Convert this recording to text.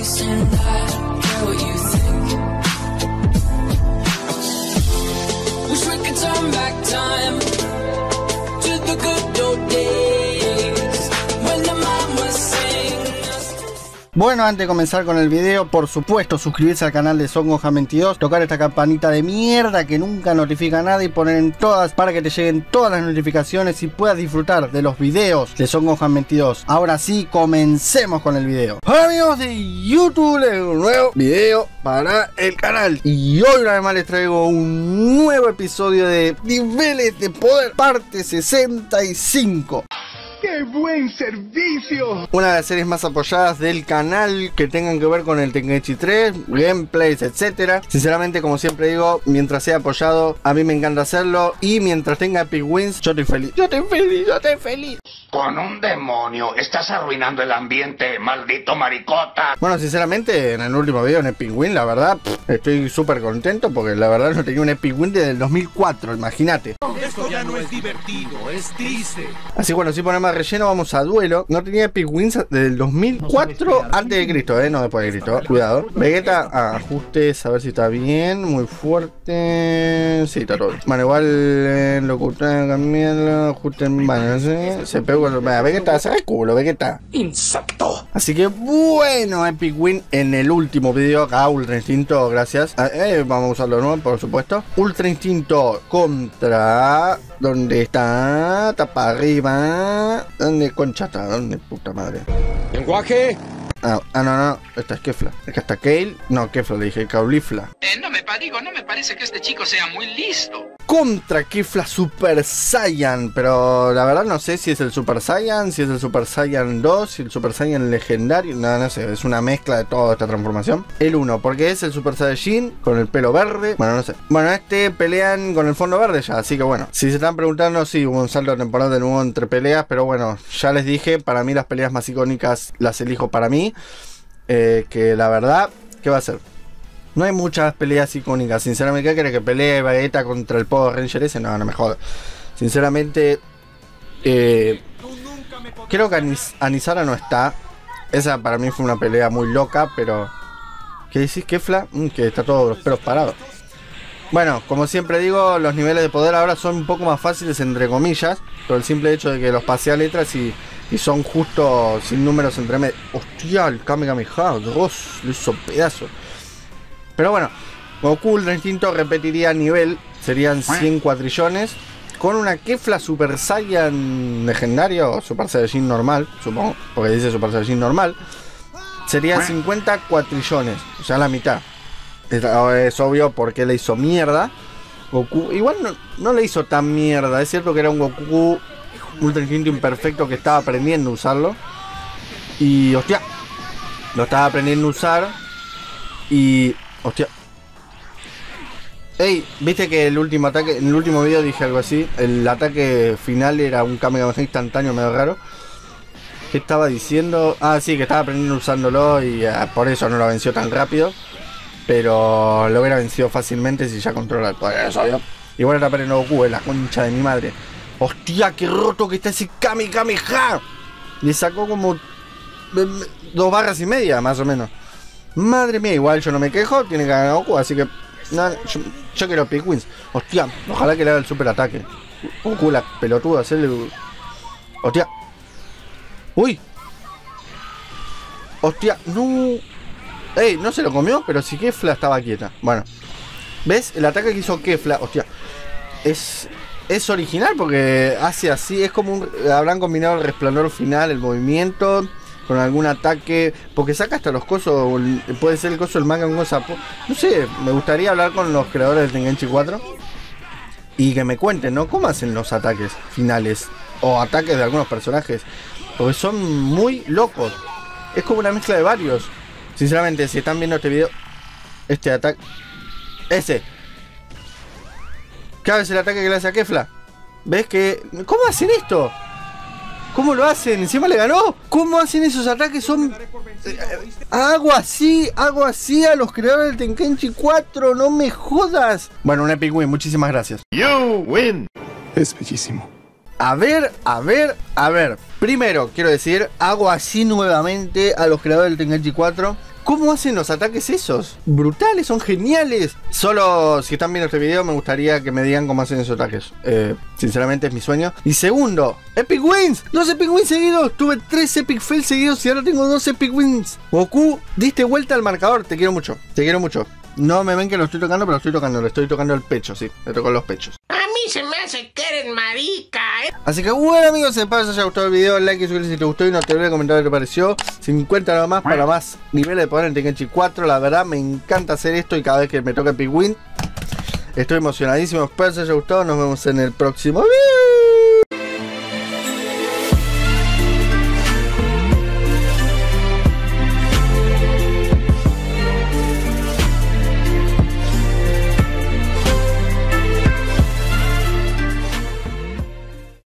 and life Bueno, antes de comenzar con el video, por supuesto, suscribirse al canal de Son Gohan 22, tocar esta campanita de mierda que nunca notifica nada y poner en todas para que te lleguen todas las notificaciones y puedas disfrutar de los videos de Son Gohan 22. Ahora sí, comencemos con el video. Hola amigos de YouTube, un nuevo video para el canal. Y hoy una vez más les traigo un nuevo episodio de Niveles de Poder, parte 65. ¡Qué buen servicio! Una de las series más apoyadas del canal que tengan que ver con el Tenkaichi 3, gameplays, etcétera. Sinceramente, como siempre digo, mientras sea apoyado, a mí me encanta hacerlo. Y mientras tenga Epic Wins, yo estoy feliz. Yo estoy feliz, yo estoy feliz. Con un demonio. Estás arruinando el ambiente, maldito maricota. Bueno, sinceramente, en el último video en Epic Win, la verdad, pff, estoy súper contento porque la verdad no tenía un Epic Win desde el 2004, imagínate. Esto ya no es divertido, es triste. Así bueno, si ponemos relleno, vamos a duelo. No tenía Epic Wins desde el 2004 antes de Cristo, eh, no después de Cristo. Cuidado. Vegeta, ah, ajustes, a ver si está bien. Muy fuerte. Sí, está todo bien. Bueno, igual eh, lo que cambiarlo, ajusten. Bueno, sí, se pegó. Vaya, Vegeta, se el culo, Vegeta. Insecto. Así que bueno, Epic Win en el último video acá, Ultra Instinto, gracias. Ah, eh, vamos a usarlo nuevo, por supuesto. Ultra Instinto contra... ¿Dónde está? Está para ¿Dónde concha está? ¿Dónde puta madre? Lenguaje. Ah, ah, no, no, esta es Kefla. Acá está Kale. No, Kefla, le dije Caulifla. Eh, no me digo, no me parece que este chico sea muy listo. Contra Kefla Super Saiyan. Pero la verdad no sé si es el Super Saiyan, si es el Super Saiyan 2, si el Super Saiyan legendario. No, no sé, es una mezcla de toda esta transformación. El 1, porque es el Super Saiyajin con el pelo verde. Bueno, no sé. Bueno, este pelean con el fondo verde ya, así que bueno. Si se están preguntando, sí, hubo un salto temporal de nuevo entre peleas, pero bueno, ya les dije, para mí las peleas más icónicas las elijo para mí. Eh, que la verdad, ¿qué va a ser? No hay muchas peleas icónicas. Sinceramente, ¿qué crees que pelee Vegeta contra el Power Ranger ese? No, no me jodas. Sinceramente, eh, creo que Anis- Anisara no está. Esa para mí fue una pelea muy loca, pero. ¿Qué decís, Kefla? Mm, que está todos los pelos parados. Bueno, como siempre digo, los niveles de poder ahora son un poco más fáciles, entre comillas, por el simple hecho de que los pasé a letras y, y son justo sin números entre medio. Hostia, el Kamehameha, Dios, lo hizo pedazo. Pero bueno, Goku Ultra Instinto repetiría nivel, serían 100 cuatrillones. Con una Kefla Super Saiyan legendario o Super Saiyajin normal, supongo, porque dice Super Saiyajin normal, serían 50 cuatrillones, o sea, la mitad. Es, es obvio porque le hizo mierda. Goku, igual no, no le hizo tan mierda, es cierto que era un Goku Ultra Instinto imperfecto que estaba aprendiendo a usarlo. Y hostia, lo estaba aprendiendo a usar. Y. Hostia. Ey, viste que el último ataque, en el último video dije algo así. El ataque final era un Kamehameha instantáneo medio raro. ¿Qué estaba diciendo? Ah, sí, que estaba aprendiendo usándolo y ah, por eso no lo venció tan rápido. Pero lo hubiera vencido fácilmente si ya controla el poder. Igual era aprendiendo Goku, es la concha de mi madre. Hostia, qué roto que está ese Kame Kameha. Le sacó como mm, dos barras y media, más o menos. Madre mía, igual yo no me quejo, tiene que ganar Goku, así que. Yo, quiero Pick Wins. Hostia, ojalá que le haga el super ataque. Goku, la pelotuda, hacerle. Hostia. Uy. Hostia, no. Ey, no se lo comió, pero sí Kefla estaba quieta. Bueno. ¿Ves? El ataque que hizo Kefla, hostia. Es. Es original porque hace así, es como un. Habrán combinado el resplandor final, el movimiento, con algún ataque. Porque saca hasta los cosos. Puede ser el coso del manga, un cosa. No sé, me gustaría hablar con los creadores del Tengenchi 4 y que me cuenten, ¿no? ¿Cómo hacen los ataques finales? O ataques de algunos personajes. Porque son muy locos. Es como una mezcla de varios. Sinceramente, si están viendo este video, este ataque. Ese. ¿Qué es el ataque que le hace a Kefla? ¿Ves que. ¿Cómo hacen esto? ¿Cómo lo hacen? Encima le ganó. ¿Cómo hacen esos ataques? Son. eh, Hago así, hago así a los creadores del Tenkenchi 4, no me jodas. Bueno, un Epic Win, muchísimas gracias. You win. Es bellísimo. A ver, a ver, a ver. Primero, quiero decir, hago así nuevamente a los creadores del Tengenchi 4 ¿Cómo hacen los ataques esos? Brutales, son geniales. Solo si están viendo este video me gustaría que me digan cómo hacen esos ataques. Eh, sinceramente es mi sueño. Y segundo, Epic Wins. Dos Epic Wins seguidos. Tuve tres Epic Fails seguidos y ahora tengo dos Epic Wins. Goku, diste vuelta al marcador. Te quiero mucho. Te quiero mucho. No me ven que lo estoy tocando, pero lo estoy tocando. Le estoy tocando el pecho, sí. Le toco los pechos. Se me hace que eres marica, ¿eh? Así que bueno amigos, espero que os haya gustado el video, like y suscríbete si te gustó y no te olvides de comentar qué te pareció. 50 nada más para más niveles de poder en Tenkenchi 4. La verdad me encanta hacer esto y cada vez que me toca Big Win estoy emocionadísimo. Espero que os haya gustado. Nos vemos en el próximo video.